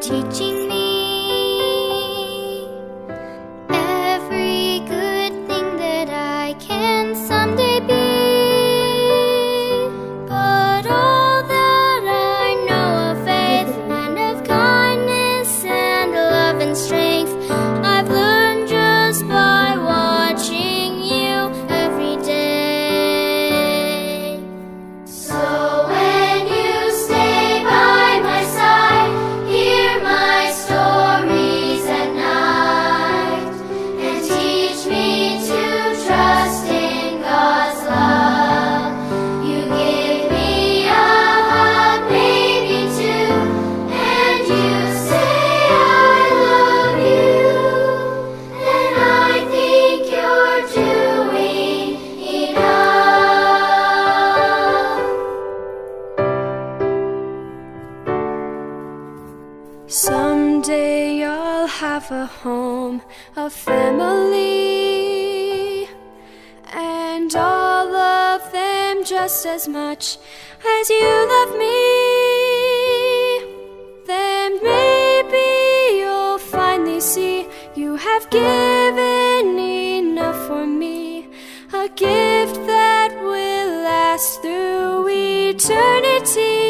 奇迹 Someday I'll have a home, a family, and I'll love them just as much as you love me. Then maybe you'll finally see you have given enough for me, a gift that will last through eternity.